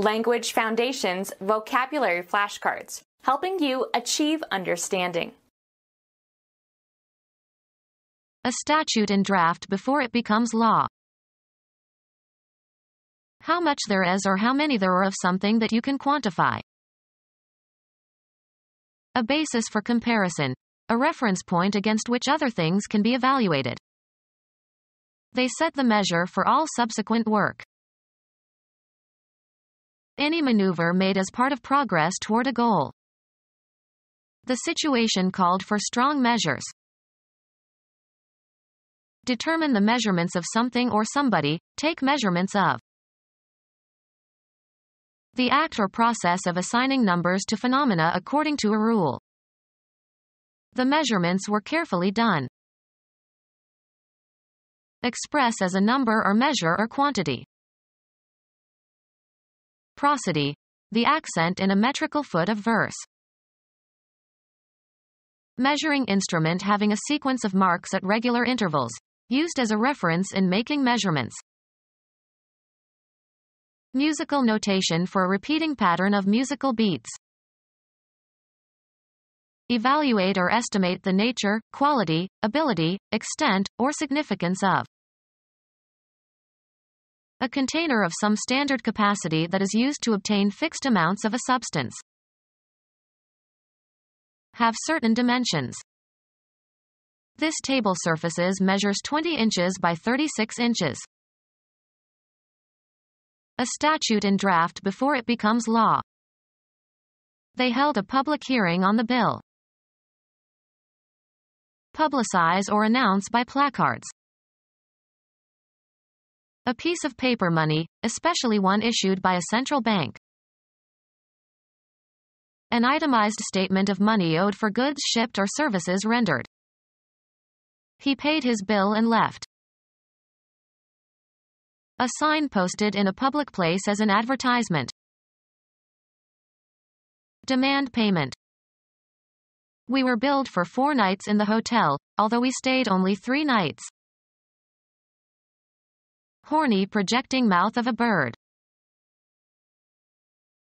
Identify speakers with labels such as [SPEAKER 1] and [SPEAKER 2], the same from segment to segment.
[SPEAKER 1] Language Foundations vocabulary flashcards, helping you achieve understanding.
[SPEAKER 2] A statute in draft before it becomes law. How much there is or how many there are of something that you can quantify. A basis for comparison. A reference point against which other things can be evaluated. They set the measure for all subsequent work. Any maneuver made as part of progress toward a goal. The situation called for strong measures. Determine the measurements of something or somebody, take measurements of. The act or process of assigning numbers to phenomena according to a rule. The measurements were carefully done. Express as a number or measure or quantity. Prosody. The accent in a metrical foot of verse. Measuring instrument having a sequence of marks at regular intervals. Used as a reference in making measurements. Musical notation for a repeating pattern of musical beats. Evaluate or estimate the nature, quality, ability, extent, or significance of. A container of some standard capacity that is used to obtain fixed amounts of a substance. Have certain dimensions. This table surfaces measures 20 inches by 36 inches. A statute in draft before it becomes law. They held a public hearing on the bill. Publicize or announce by placards. A piece of paper money, especially one issued by a central bank. An itemized statement of money owed for goods shipped or services rendered. He paid his bill and left. A sign posted in a public place as an advertisement. Demand payment. We were billed for four nights in the hotel, although we stayed only three nights. Horny projecting mouth of a bird.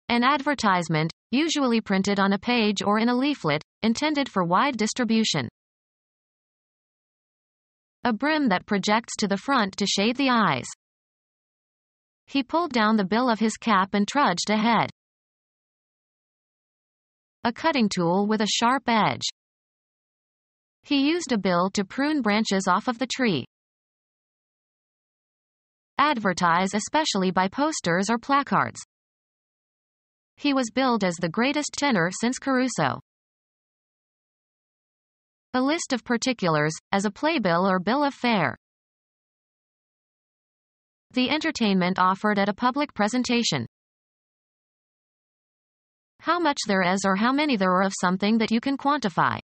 [SPEAKER 2] An advertisement, usually printed on a page or in a leaflet, intended for wide distribution. A brim that projects to the front to shade the eyes. He pulled down the bill of his cap and trudged ahead. A cutting tool with a sharp edge. He used a bill to prune branches off of the tree. Advertise especially by posters or placards. He was billed as the greatest tenor since Caruso. A list of particulars, as a playbill or bill of fare. The entertainment offered at a public presentation. How much there is or how many there are of something that you can quantify.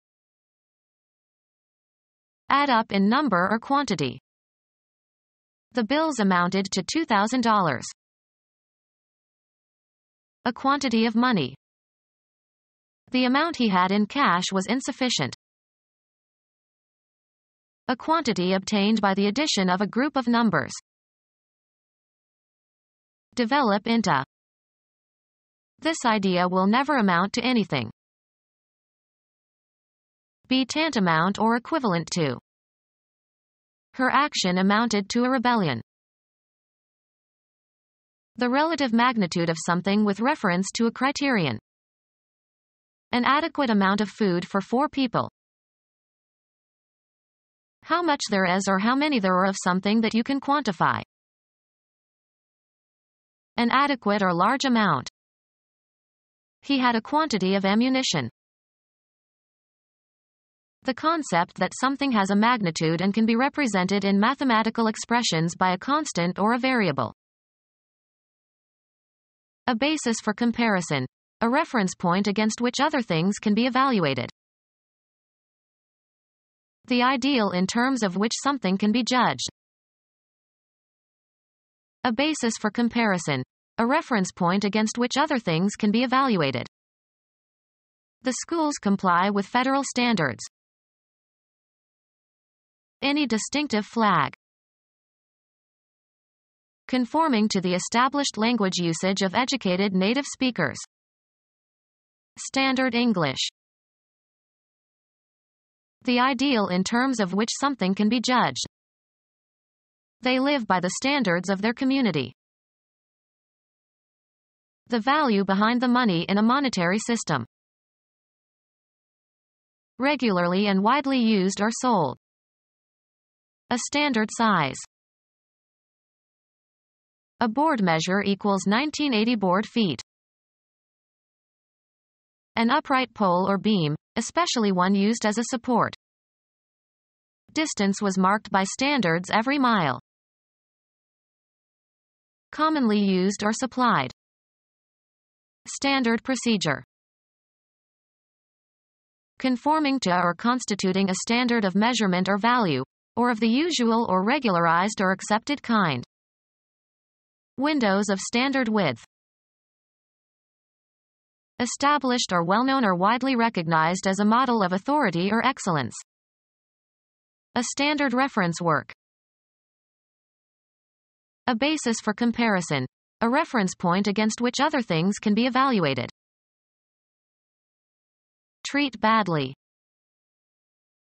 [SPEAKER 2] Add up in number or quantity. The bills amounted to $2,000. A quantity of money. The amount he had in cash was insufficient a quantity obtained by the addition of a group of numbers. Develop into. This idea will never amount to anything. Be tantamount or equivalent to. Her action amounted to a rebellion. The relative magnitude of something with reference to a criterion. An adequate amount of food for four people. How much there is or how many there are of something that you can quantify. An adequate or large amount. He had a quantity of ammunition. The concept that something has a magnitude and can be represented in mathematical expressions by a constant or a variable. A basis for comparison. A reference point against which other things can be evaluated. The ideal in terms of which something can be judged. A basis for comparison. A reference point against which other things can be evaluated. The schools comply with federal standards. Any distinctive flag. Conforming to the established language usage of educated native speakers. Standard English. The ideal in terms of which something can be judged. They live by the standards of their community. The value behind the money in a monetary system. Regularly and widely used or sold. A standard size. A board measure equals 1980 board feet. An upright pole or beam, especially one used as a support. Distance was marked by standards every mile. Commonly used or supplied. Standard procedure. Conforming to or constituting a standard of measurement or value, or of the usual or regularized or accepted kind. Windows of standard width. Established or well-known or widely recognized as a model of authority or excellence. A standard reference work. A basis for comparison. A reference point against which other things can be evaluated. Treat badly.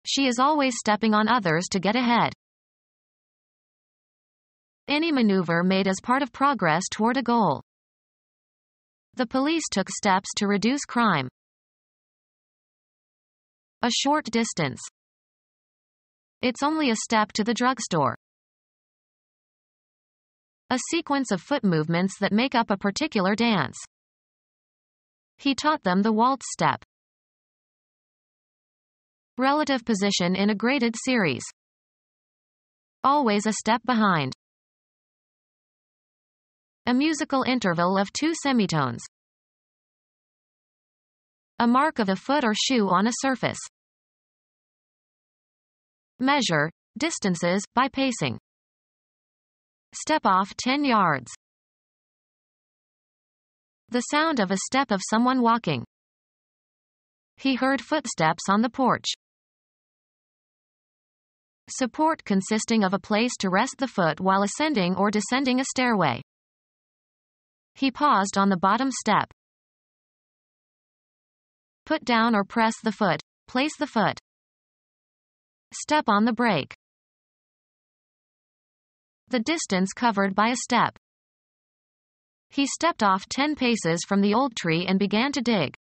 [SPEAKER 2] She is always stepping on others to get ahead. Any maneuver made as part of progress toward a goal. The police took steps to reduce crime. A short distance. It's only a step to the drugstore. A sequence of foot movements that make up a particular dance. He taught them the waltz step. Relative position in a graded series. Always a step behind. A musical interval of two semitones. A mark of a foot or shoe on a surface. Measure distances by pacing. Step off 10 yards. The sound of a step of someone walking. He heard footsteps on the porch. Support consisting of a place to rest the foot while ascending or descending a stairway. He paused on the bottom step. Put down or press the foot. Place the foot. Step on the brake. The distance covered by a step. He stepped off 10 paces from the old tree and began to dig.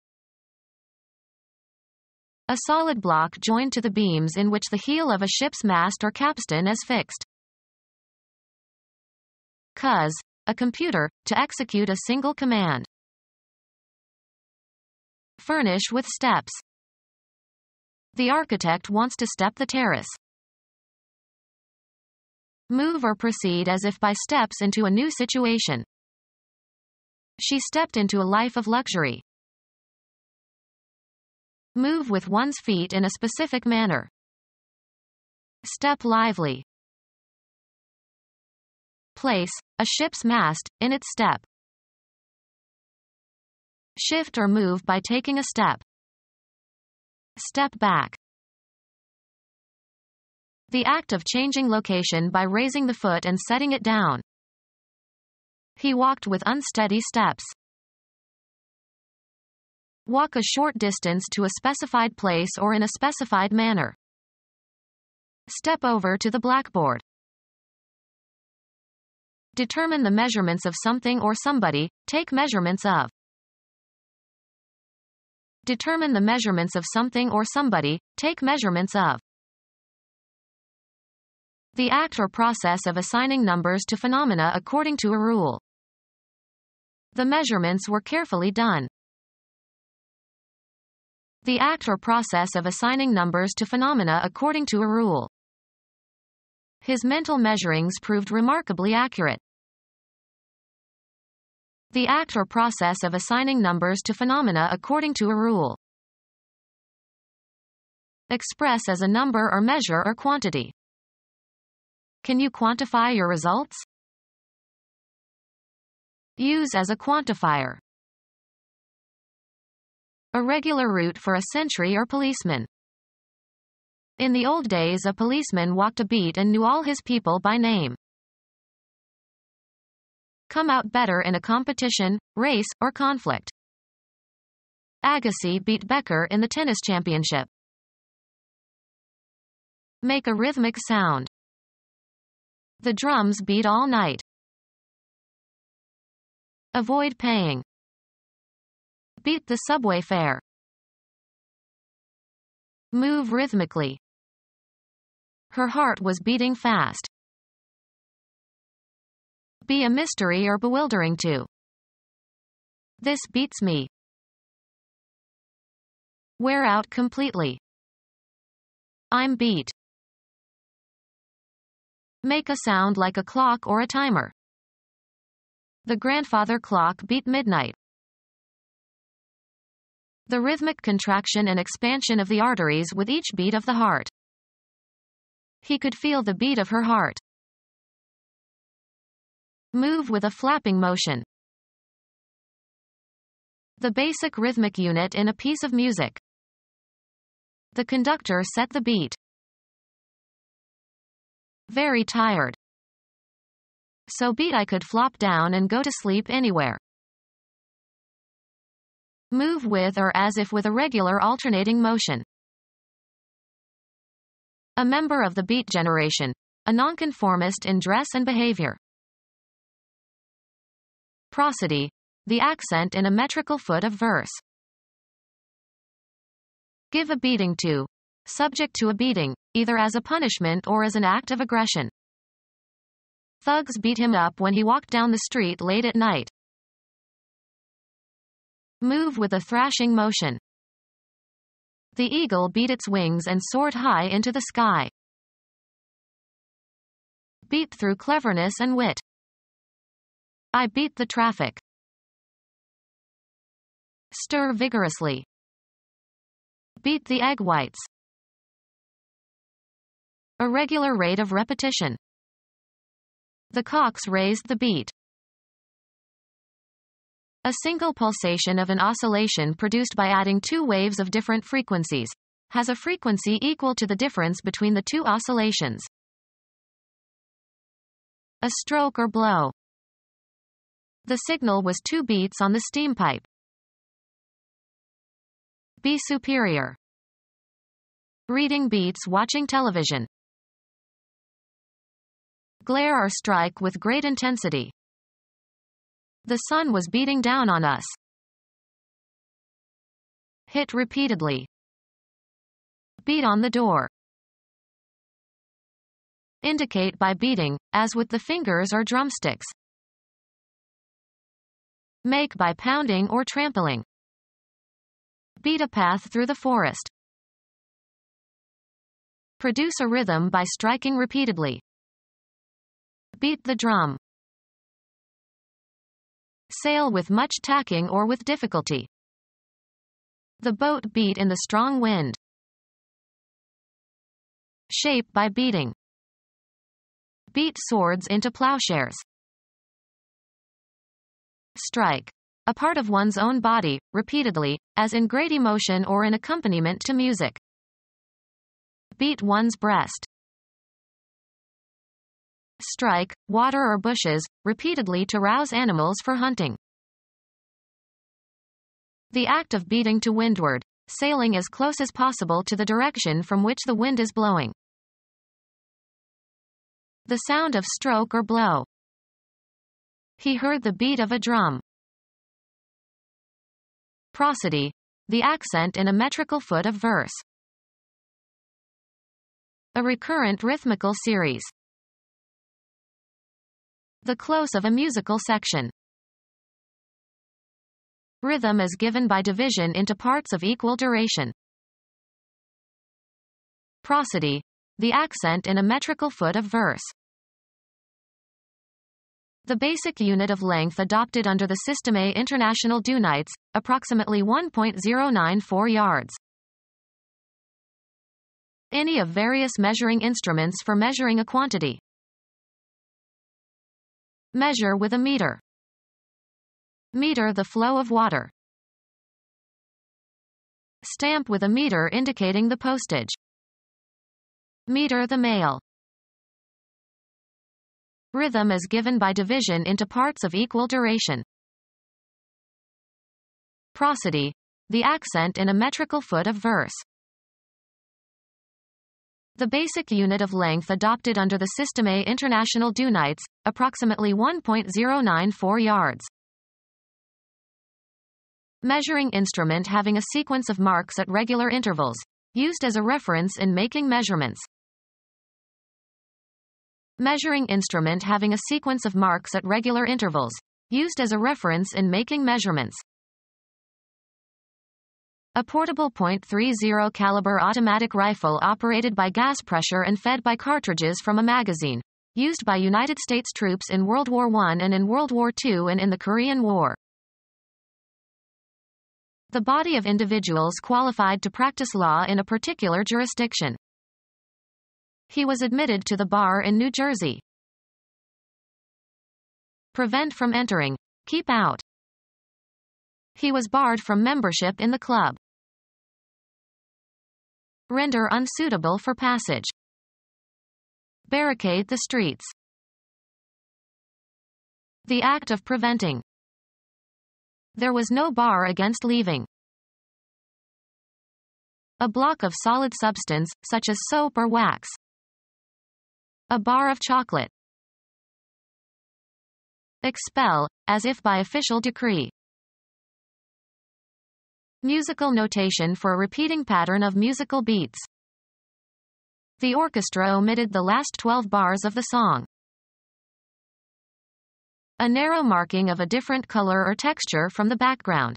[SPEAKER 2] A solid block joined to the beams in which the heel of a ship's mast or capstan is fixed. Cuz, a computer, to execute a single command. Furnish with steps. The architect wants to step the terrace. Move or proceed as if by steps into a new situation. She stepped into a life of luxury. Move with one's feet in a specific manner. Step lively. Place, a ship's mast, in its step. Shift or move by taking a step. Step back. The act of changing location by raising the foot and setting it down. He walked with unsteady steps. Walk a short distance to a specified place or in a specified manner. Step over to the blackboard. Determine the measurements of something or somebody, take measurements of. Determine the measurements of something or somebody, take measurements of. The act or process of assigning numbers to phenomena according to a rule. The measurements were carefully done. The act or process of assigning numbers to phenomena according to a rule. His mental measurings proved remarkably accurate. The act or process of assigning numbers to phenomena according to a rule. Express as a number or measure or quantity. Can you quantify your results? Use as a quantifier. A regular route for a sentry or policeman. In the old days a policeman walked a beat and knew all his people by name. come out better in a competition, race, or conflict. Agassi beat Becker in the tennis championship. Make a rhythmic sound. The drums beat all night. Avoid paying. Beat the subway fare. Move rhythmically. Her heart was beating fast. Be a mystery or bewildering to. This beats me. Wear out completely. I'm beat. Make a sound like a clock or a timer. The grandfather clock beat midnight. The rhythmic contraction and expansion of the arteries with each beat of the heart. He could feel the beat of her heart. Move with a flapping motion. The basic rhythmic unit in a piece of music. The conductor set the beat. Very tired. So beat I could flop down and go to sleep anywhere. Move with or as if with a regular alternating motion. A member of the beat generation. A nonconformist in dress and behavior. Prosody. The accent in a metrical foot of verse. Give a beating to. Subject to a beating, either as a punishment or as an act of aggression. Thugs beat him up when he walked down the street late at night. Move with a thrashing motion. The eagle beat its wings and soared high into the sky. Beat through cleverness and wit. I beat the traffic. Stir vigorously. Beat the egg whites. A regular rate of repetition. The cox raised the beat. A single pulsation of an oscillation produced by adding two waves of different frequencies has a frequency equal to the difference between the two oscillations. A stroke or blow. The signal was two beats on the steam pipe. Be superior. Reading beats watching television. Glare or strike with great intensity. The sun was beating down on us. Hit repeatedly. Beat on the door. Indicate by beating, as with the fingers or drumsticks. Make by pounding or trampling. Beat a path through the forest. Produce a rhythm by striking repeatedly. Beat the drum. Sail with much tacking or with difficulty. The boat beat in the strong wind. Shape by beating. Beat swords into plowshares. Strike. A part of one's own body, repeatedly, as in great emotion or in accompaniment to music. Beat one's breast strike, water or bushes, repeatedly to rouse animals for hunting. The act of beating to windward, sailing as close as possible to the direction from which the wind is blowing. The sound of stroke or blow. He heard the beat of a drum. Prosody. The accent in a metrical foot of verse. A recurrent rhythmical series. The close of a musical section. Rhythm is given by division into parts of equal duration. Prosody. The accent in a metrical foot of verse. The basic unit of length adopted under the Système International d'Unités, approximately 1.094 yards. Any of various measuring instruments for measuring a quantity. Measure with a meter. Meter the flow of water. Stamp with a meter indicating the postage. Meter the mail. Rhythm is given by division into parts of equal duration. Prosody. The accent in a metrical foot of verse. The basic unit of length adopted under the Système International d'Unités, approximately 1.094 yards. Measuring instrument having a sequence of marks at regular intervals, used as a reference in making measurements. Measuring instrument having a sequence of marks at regular intervals, used as a reference in making measurements. A portable .30 caliber automatic rifle operated by gas pressure and fed by cartridges from a magazine. Used by United States troops in World War I and in World War II and in the Korean War. The body of individuals qualified to practice law in a particular jurisdiction. He was admitted to the bar in New Jersey. Prevent from entering. Keep out. He was barred from membership in the club. Render unsuitable for passage. Barricade the streets. The act of preventing. There was no bar against leaving. A block of solid substance, such as soap or wax. A bar of chocolate. Expel, as if by official decree. Musical notation for a repeating pattern of musical beats. The orchestra omitted the last 12 bars of the song. A narrow marking of a different color or texture from the background.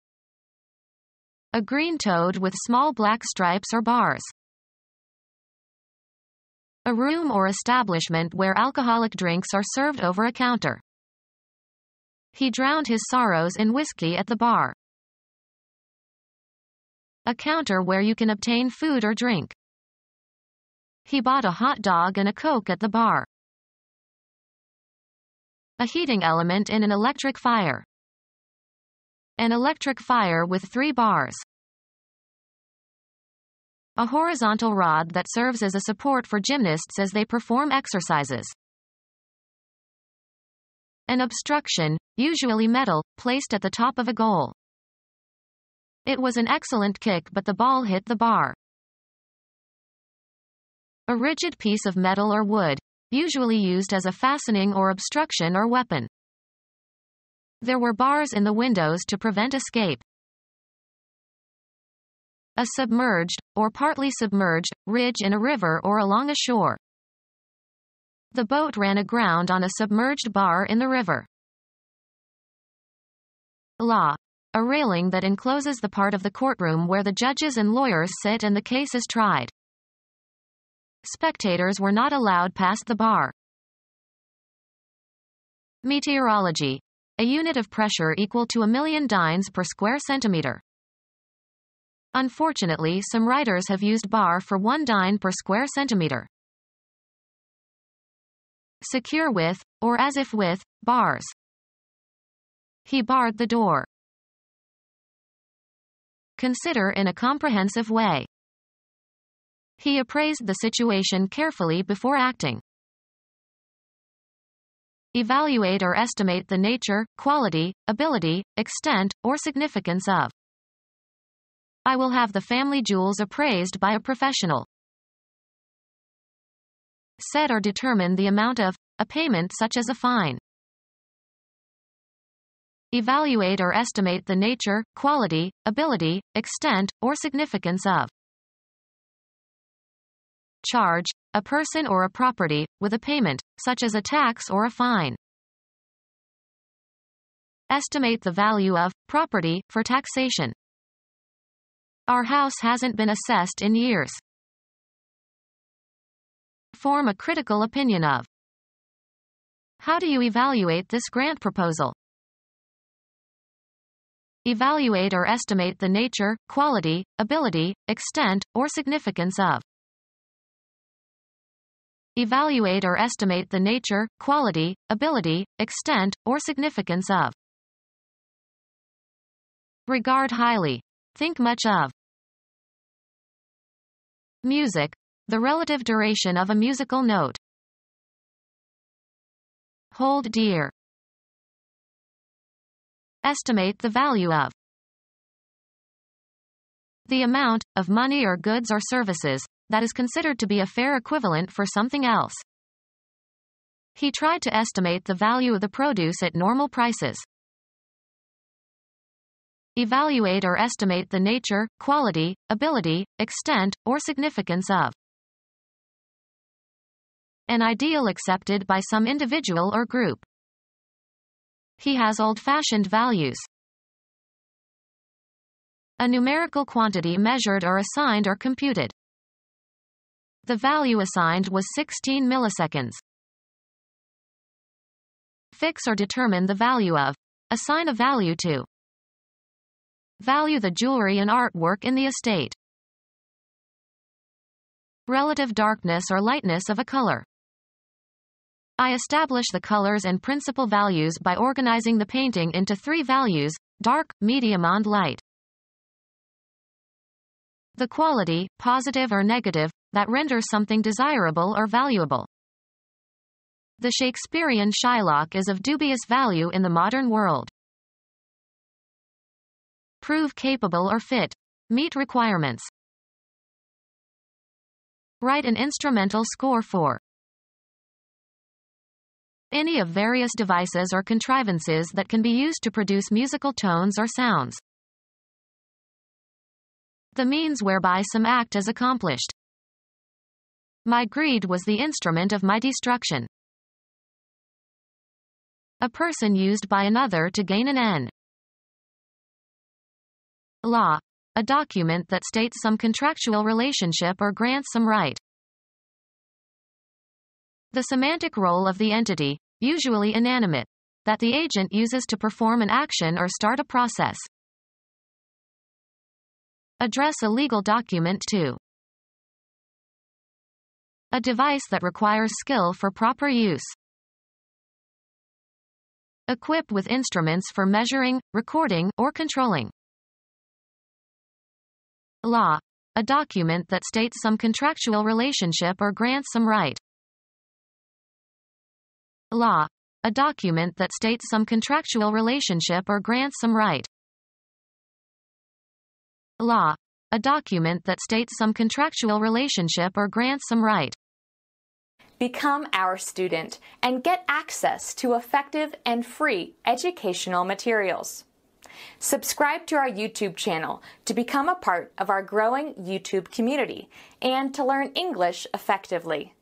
[SPEAKER 2] A green toad with small black stripes or bars. A room or establishment where alcoholic drinks are served over a counter. He drowned his sorrows in whiskey at the bar. A counter where you can obtain food or drink. He bought a hot dog and a Coke at the bar. A heating element in an electric fire. An electric fire with three bars. A horizontal rod that serves as a support for gymnasts as they perform exercises. An obstruction, usually metal, placed at the top of a goal. It was an excellent kick but the ball hit the bar. A rigid piece of metal or wood, usually used as a fastening or obstruction or weapon. There were bars in the windows to prevent escape. A submerged, or partly submerged, ridge in a river or along a shore. The boat ran aground on a submerged bar in the river. Law. A railing that encloses the part of the courtroom where the judges and lawyers sit and the case is tried. Spectators were not allowed past the bar. Meteorology. A unit of pressure equal to a million dynes per square centimeter. Unfortunately some writers have used bar for one dyne per square centimeter. Secure with, or as if with, bars. He barred the door. Consider in a comprehensive way. He appraised the situation carefully before acting. Evaluate or estimate the nature, quality, ability, extent, or significance of. I will have the family jewels appraised by a professional. Set or determine the amount of a payment such as a fine. Evaluate or estimate the nature, quality, ability, extent, or significance of charge, a person or a property, with a payment, such as a tax or a fine. Estimate the value of property for taxation. Our house hasn't been assessed in years. Form a critical opinion of. How do you evaluate this grant proposal? Evaluate or estimate the nature, quality, ability, extent, or significance of. Evaluate or estimate the nature, quality, ability, extent, or significance of. Regard highly. Think much of. Music. The relative duration of a musical note. Hold dear. Estimate the value of. The amount, of money or goods or services, that is considered to be a fair equivalent for something else. He tried to estimate the value of the produce at normal prices. Evaluate or estimate the nature, quality, ability, extent, or significance of an ideal accepted by some individual or group. He has old-fashioned values. A numerical quantity measured or assigned or computed. The value assigned was 16 milliseconds. Fix or determine the value of. Assign a value to. Value the jewelry and artwork in the estate. Relative darkness or lightness of a color. I establish the colors and principal values by organizing the painting into three values, dark, medium and light. The quality, positive or negative, that renders something desirable or valuable. The Shakespearean Shylock is of dubious value in the modern world. Prove capable or fit. Meet requirements. Write an instrumental score for any of various devices or contrivances that can be used to produce musical tones or sounds. The means whereby some act is accomplished. My greed was the instrument of my destruction. A person used by another to gain an end. Law. A document that states some contractual relationship or grants some right. The semantic role of the entity, usually inanimate, that the agent uses to perform an action or start a process. Address a legal document to. A device that requires skill for proper use. Equip with instruments for measuring, recording, or controlling. Law. A document that states some contractual relationship or grants some right. Law. A document that states some contractual relationship or grants some right. Law. A document that states some contractual relationship or grants some right.
[SPEAKER 1] Become our student and get access to effective and free educational materials. Subscribe to our YouTube channel to become a part of our growing YouTube community and to learn English effectively.